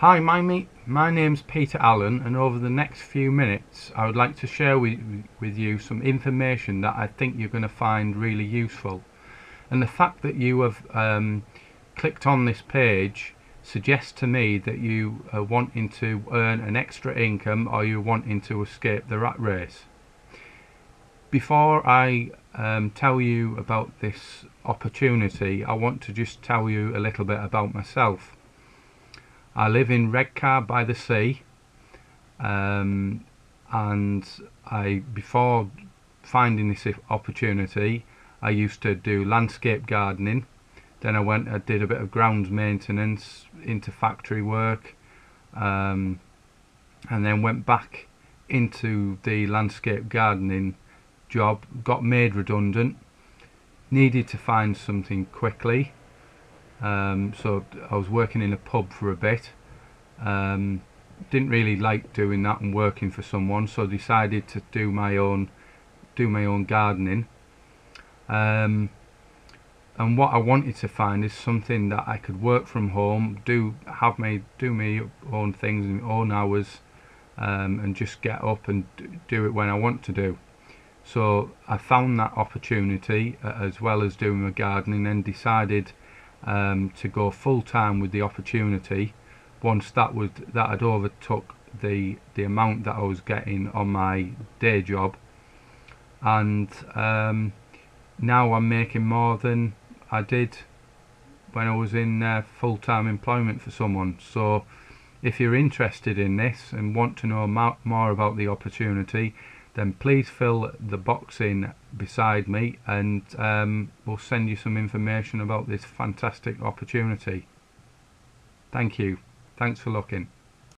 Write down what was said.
Hi, my, my name's Peter Allan and over the next few minutes I would like to share with, with you some information that I think you're going to find really useful. And the fact that you have um, clicked on this page suggests to me that you are wanting to earn an extra income or you're wanting to escape the rat race. Before I um, tell you about this opportunity I want to just tell you a little bit about myself. I live in Redcar by the sea um, and I before finding this opportunity I used to do landscape gardening. Then I went I did a bit of grounds maintenance into factory work um, and then went back into the landscape gardening job got made redundant needed to find something quickly um, so I was working in a pub for a bit. Um, didn't really like doing that and working for someone so decided to do my own do my own gardening. Um, and what I wanted to find is something that I could work from home do have me do my own things in own hours um, and just get up and do it when I want to do. So I found that opportunity uh, as well as doing my gardening and decided um, to go full time with the opportunity once that was that had overtook the the amount that I was getting on my day job. And um, now I'm making more than I did when I was in uh, full-time employment for someone. So if you're interested in this and want to know more about the opportunity then please fill the box in beside me and um, we'll send you some information about this fantastic opportunity. Thank you. Thanks for looking.